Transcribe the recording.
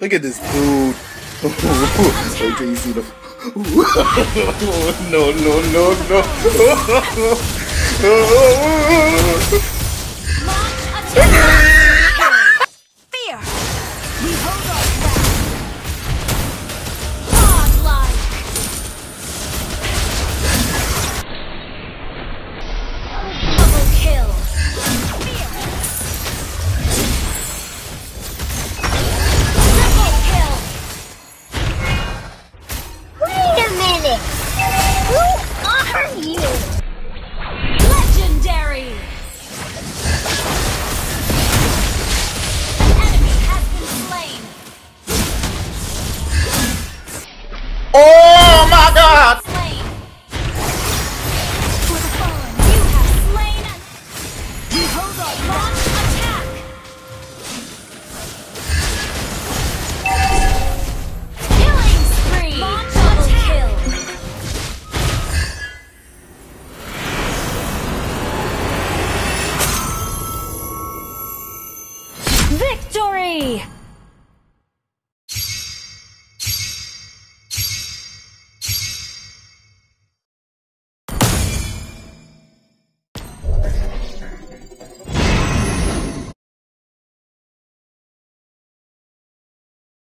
Look at this dude. Wait till you see the. no, no, no, no. Launch attack! Fear! We hold our Wait Victory!